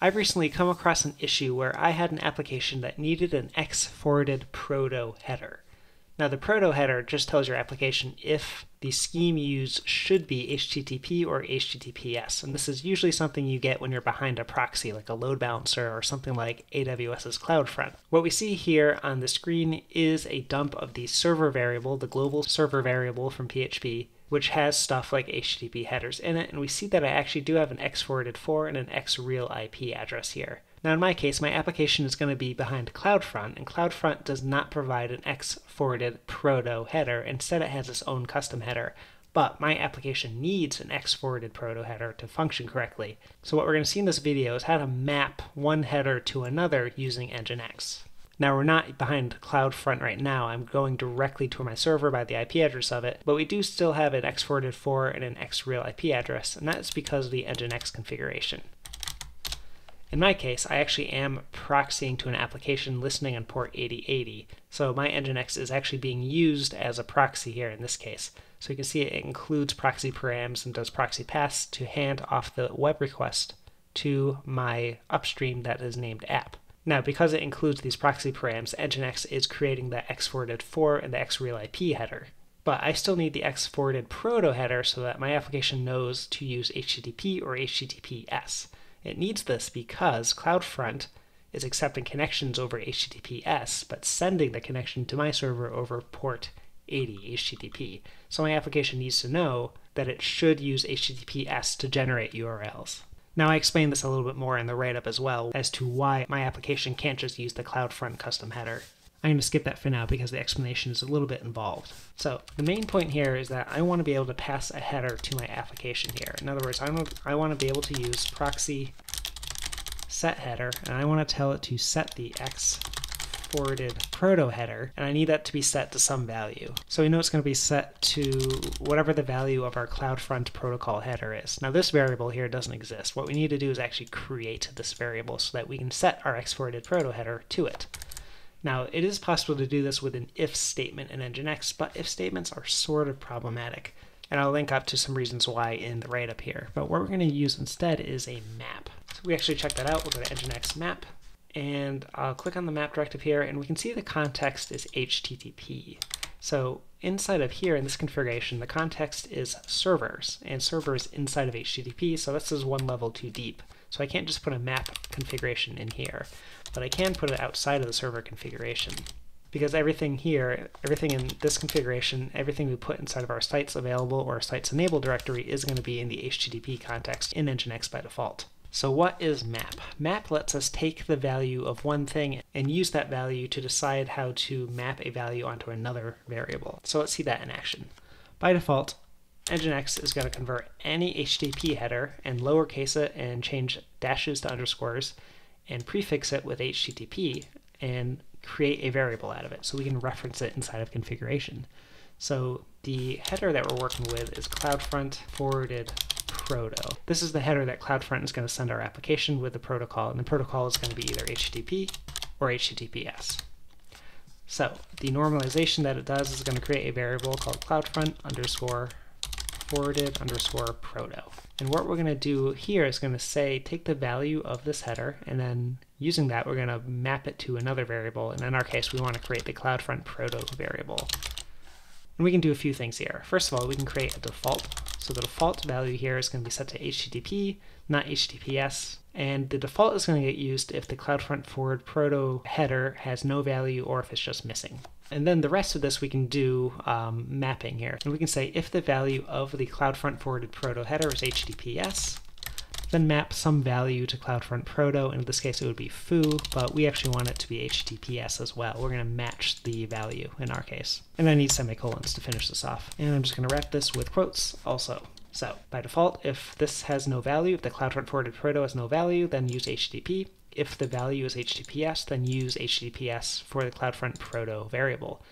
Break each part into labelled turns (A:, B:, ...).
A: I've recently come across an issue where I had an application that needed an X forwarded proto header. Now, the proto header just tells your application if the scheme used should be HTTP or HTTPS, and this is usually something you get when you're behind a proxy like a load balancer or something like AWS's CloudFront. What we see here on the screen is a dump of the server variable, the global server variable from PHP, which has stuff like HTTP headers in it, and we see that I actually do have an X forwarded for and an X real IP address here. Now in my case, my application is going to be behind CloudFront, and CloudFront does not provide an X forwarded proto header. Instead, it has its own custom header. But my application needs an X forwarded proto header to function correctly. So what we're going to see in this video is how to map one header to another using Nginx. Now we're not behind CloudFront right now. I'm going directly to my server by the IP address of it, but we do still have an X-forwarded for and an X-real IP address, and that's because of the Nginx configuration. In my case, I actually am proxying to an application listening on port 8080, so my Nginx is actually being used as a proxy here in this case. So you can see it includes proxy params and does proxy pass to hand off the web request to my upstream that is named app. Now, because it includes these proxy params, Nginx is creating the X-forwarded for and the X-real IP header. But I still need the X-forwarded proto header so that my application knows to use HTTP or HTTPS. It needs this because CloudFront is accepting connections over HTTPS, but sending the connection to my server over port 80 HTTP. So my application needs to know that it should use HTTPS to generate URLs. Now I explain this a little bit more in the write-up as well as to why my application can't just use the CloudFront custom header. I'm going to skip that for now because the explanation is a little bit involved. So the main point here is that I want to be able to pass a header to my application here. In other words, I want, I want to be able to use proxy set header, and I want to tell it to set the X forwarded proto header, and I need that to be set to some value. So we know it's going to be set to whatever the value of our CloudFront protocol header is. Now this variable here doesn't exist. What we need to do is actually create this variable so that we can set our X-forwarded proto header to it. Now, it is possible to do this with an if statement in Nginx, but if statements are sort of problematic. And I'll link up to some reasons why in the write-up here. But what we're going to use instead is a map. So we actually check that out. We'll go to Nginx map, and I'll click on the map directive here, and we can see the context is HTTP. So inside of here in this configuration, the context is servers, and servers inside of HTTP, so this is one level too deep. So I can't just put a map configuration in here, but I can put it outside of the server configuration. Because everything here, everything in this configuration, everything we put inside of our sites available or sites enable directory is going to be in the HTTP context in Nginx by default. So what is map? Map lets us take the value of one thing and use that value to decide how to map a value onto another variable. So let's see that in action. By default, Nginx is going to convert any HTTP header and lowercase it and change dashes to underscores and prefix it with HTTP and create a variable out of it so we can reference it inside of configuration. So the header that we're working with is CloudFront forwarded proto. This is the header that CloudFront is going to send our application with the protocol, and the protocol is going to be either HTTP or HTTPS. So the normalization that it does is going to create a variable called CloudFront underscore forwarded underscore proto. And what we're going to do here is going to say take the value of this header and then using that we're going to map it to another variable and in our case we want to create the CloudFront proto variable. And we can do a few things here. First of all we can create a default. So the default value here is going to be set to HTTP, not HTTPS, and the default is going to get used if the CloudFront forward proto header has no value or if it's just missing. And then the rest of this we can do um, mapping here. And we can say if the value of the CloudFront forwarded proto header is HTTPS, then map some value to CloudFront proto. In this case, it would be foo, but we actually want it to be HTTPS as well. We're going to match the value in our case. And I need semicolons to finish this off. And I'm just going to wrap this with quotes also. So by default, if this has no value, if the CloudFront forwarded proto has no value, then use HTTP if the value is HTTPS, then use HTTPS for the CloudFront proto variable.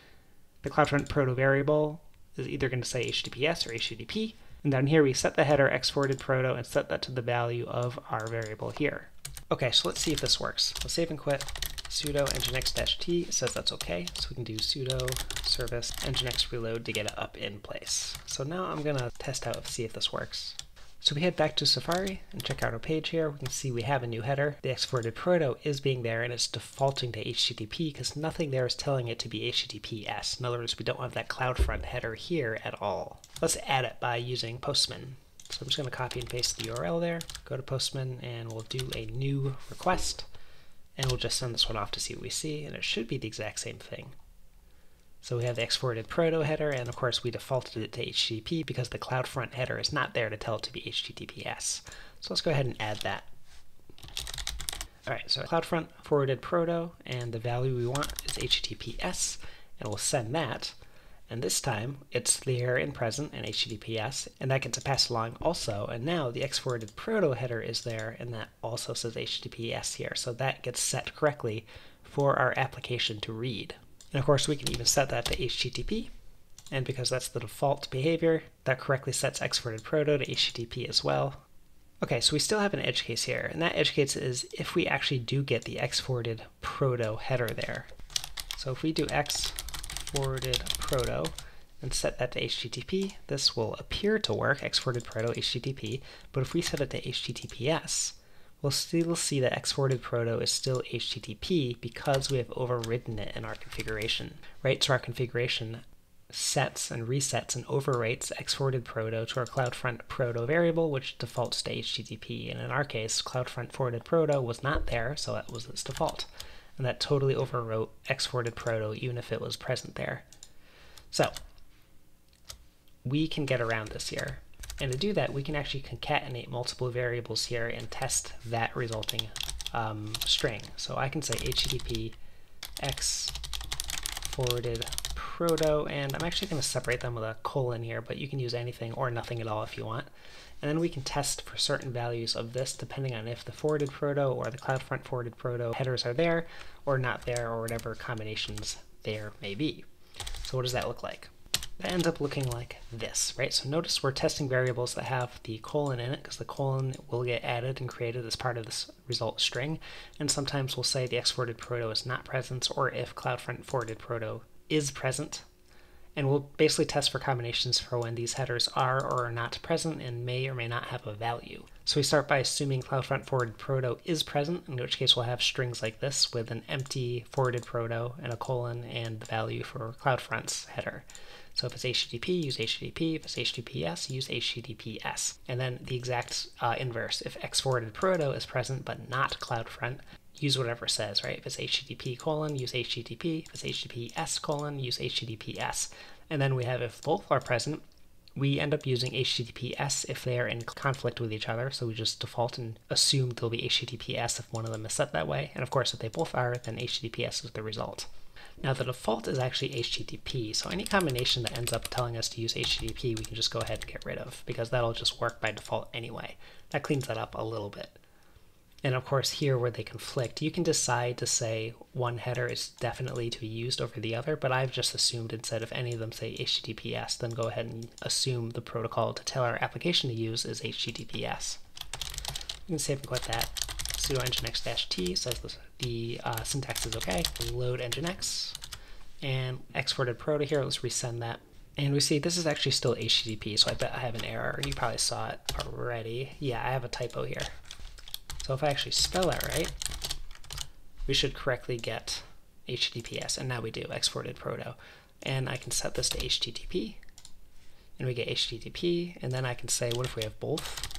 A: The CloudFront proto variable is either going to say HTTPS or HTTP, and down here we set the header forwarded proto and set that to the value of our variable here. Okay, so let's see if this works. Let's save and quit sudo nginx-t says that's okay, so we can do sudo service nginx reload to get it up in place. So now I'm going to test out and see if this works. So we head back to Safari and check out our page here. We can see we have a new header. The X-forwarded proto is being there and it's defaulting to HTTP because nothing there is telling it to be HTTPS. In other words, we don't have that CloudFront header here at all. Let's add it by using Postman. So I'm just going to copy and paste the URL there, go to Postman, and we'll do a new request. And we'll just send this one off to see what we see, and it should be the exact same thing. So we have the X-forwarded proto header, and of course we defaulted it to HTTP because the CloudFront header is not there to tell it to be HTTPS. So let's go ahead and add that. All right, so CloudFront forwarded proto, and the value we want is HTTPS, and we'll send that. And this time, it's there in present and HTTPS, and that gets passed along also. And now the X-forwarded proto header is there, and that also says HTTPS here. So that gets set correctly for our application to read. And of course, we can even set that to HTTP. And because that's the default behavior, that correctly sets X-forwarded proto to HTTP as well. Okay, so we still have an edge case here, and that edge case is if we actually do get the X-forwarded proto header there. So if we do x forwarded proto and set that to HTTP, this will appear to work, X-forwarded proto HTTP, but if we set it to HTTPS, we'll still see that X-forwarded proto is still HTTP because we have overridden it in our configuration. Right, so our configuration sets and resets and overwrites X-forwarded proto to our CloudFront proto variable, which defaults to HTTP. And in our case, CloudFront forwarded proto was not there, so that was its default. And that totally overwrote X-forwarded proto, even if it was present there. So we can get around this here. And to do that, we can actually concatenate multiple variables here and test that resulting um, string. So I can say HTTP x forwarded proto, and I'm actually going to separate them with a colon here, but you can use anything or nothing at all if you want. And then we can test for certain values of this depending on if the forwarded proto or the CloudFront forwarded proto headers are there or not there or whatever combinations there may be. So what does that look like? That ends up looking like this, right? So notice we're testing variables that have the colon in it because the colon will get added and created as part of this result string. And sometimes we'll say the X-forwarded proto is not present or if CloudFront forwarded proto is present. And we'll basically test for combinations for when these headers are or are not present and may or may not have a value. So we start by assuming CloudFront forwarded proto is present, in which case we'll have strings like this with an empty forwarded proto and a colon and the value for CloudFront's header. So if it's HTTP, use HTTP. If it's HTTPS, use HTTPS. And then the exact uh, inverse. If forwarded proto is present but not CloudFront, use whatever it says, right? If it's HTTP colon, use HTTP. If it's HTTPS colon, use HTTPS. And then we have if both are present, we end up using HTTPS if they are in conflict with each other. So we just default and assume they'll be HTTPS if one of them is set that way. And of course, if they both are, then HTTPS is the result. Now the default is actually HTTP, so any combination that ends up telling us to use HTTP we can just go ahead and get rid of because that'll just work by default anyway. That cleans that up a little bit. And of course here where they conflict, you can decide to say one header is definitely to be used over the other, but I've just assumed instead if any of them say HTTPS, then go ahead and assume the protocol to tell our application to use is HTTPS. You can save and quit that sudo nginx-t says the, the uh, syntax is okay. Load nginx and X-forwarded proto here. Let's resend that. And we see this is actually still HTTP, so I bet I have an error. You probably saw it already. Yeah, I have a typo here. So if I actually spell that right, we should correctly get HTTPS, and now we do, X-forwarded proto. And I can set this to HTTP, and we get HTTP, and then I can say, what if we have both?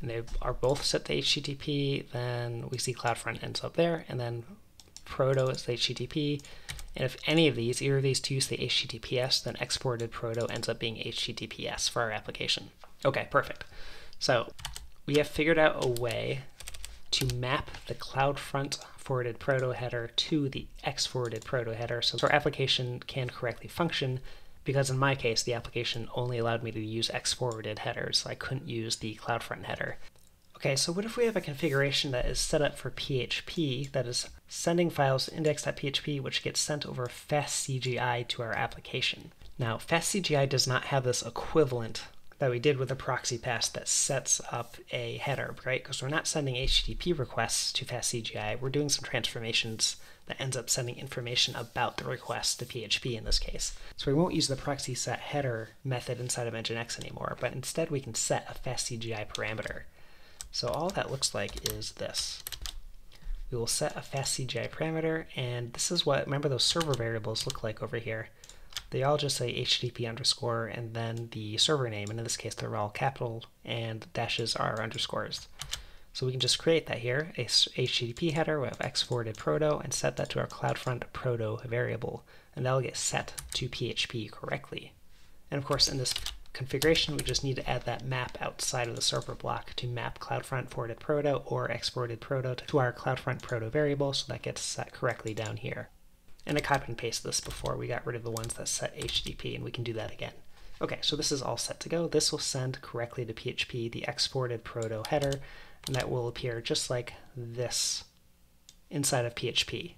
A: And they are both set to HTTP, then we see CloudFront ends up there, and then Proto is HTTP. And if any of these, either of these two say HTTPS, then X-forwarded Proto ends up being HTTPS for our application. Okay, perfect. So we have figured out a way to map the CloudFront forwarded proto header to the X forwarded proto header so our application can correctly function because in my case, the application only allowed me to use X-forwarded headers, so I couldn't use the CloudFront header. Okay, so what if we have a configuration that is set up for PHP that is sending files index.php which gets sent over fastcgi to our application? Now, fastcgi does not have this equivalent that we did with the proxy pass that sets up a header, right? Because we're not sending HTTP requests to fastcgi, we're doing some transformations that ends up sending information about the request to PHP in this case. So we won't use the proxy set header method inside of Nginx anymore, but instead we can set a fastCGI parameter. So all that looks like is this. We will set a fastCGI parameter, and this is what, remember those server variables look like over here. They all just say HTTP underscore and then the server name, and in this case they're all capital and dashes are underscores. So we can just create that here, a HTTP header with forwarded proto, and set that to our CloudFront proto variable, and that'll get set to PHP correctly. And of course, in this configuration, we just need to add that map outside of the server block to map CloudFront forwarded proto or X-forwarded proto to our CloudFront proto variable, so that gets set correctly down here. And I copy and paste this before we got rid of the ones that set HTTP, and we can do that again. Okay, so this is all set to go. This will send correctly to PHP the X-forwarded proto header, and that will appear just like this inside of PHP.